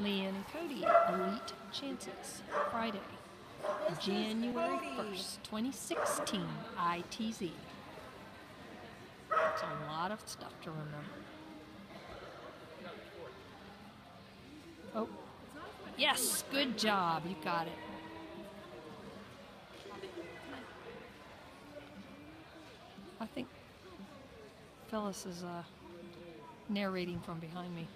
Leanne and Cody, Elite Chances, Friday, January 1st, 2016, ITZ. It's a lot of stuff to remember. Oh, yes, good job. You got it. I think Phyllis is uh, narrating from behind me.